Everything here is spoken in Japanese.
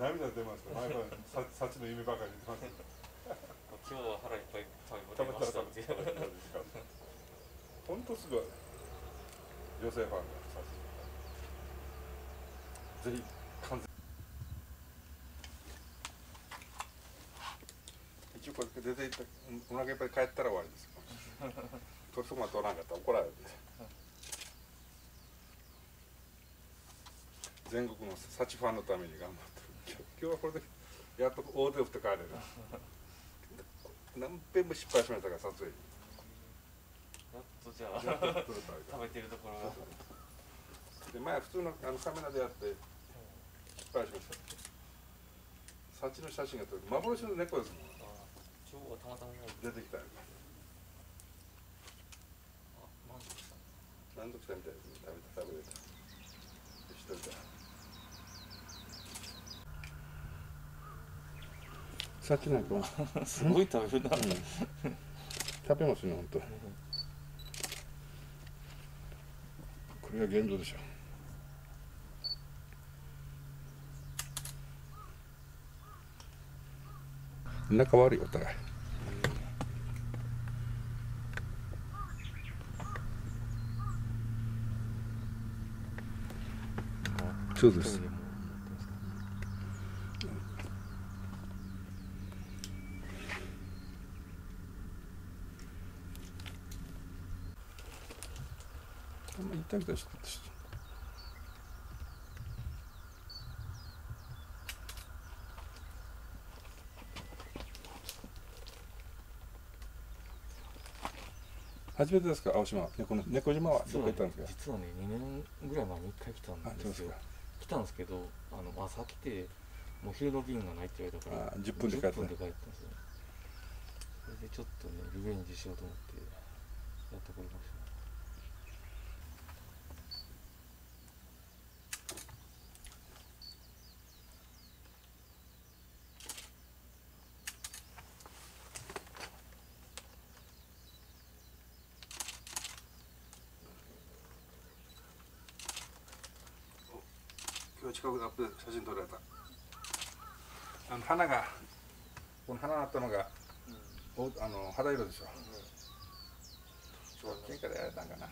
涙出ました毎晩さ幸の夢ばかり出ます 今日は腹いっぱい食べました。本当すごい。女性ファン。がぜひ完全。一応これ出ていったお腹いっぱい帰ったら終わりです。とそこまで取らなかったら怒られるんで全国の幸ファンのために頑張って。る今日はこれでやっと大手を振って帰れる何遍も失敗しましたから撮影。にやっとじゃあ食べてるところが。で前普通のあのカメラでやって失敗しました。幸の写真が撮る幻の猫ですもん。あ今日はたまたま出てきたよあ満足した満足したみたいですね食べた食べれた一人で幸なんかはすごい食べるな、食べますね本当これが限度でしょ。仲悪いお互い。そうですかあんまり痛くたし初めてですか？青島。猫の猫島はどこ行ったんですか？実はね2年ぐらい前に1回来たんですすか。来たんですけどあの朝来てもう昼の便がないって言われたからあ10分で帰った。10分で帰ったんですよ。それでちょっとねリベンジしようと思ってやってこれました近くでアップで写真撮られたあの花がこの花があったのがおあの肌色でしょ。今日は県からやられたんかな。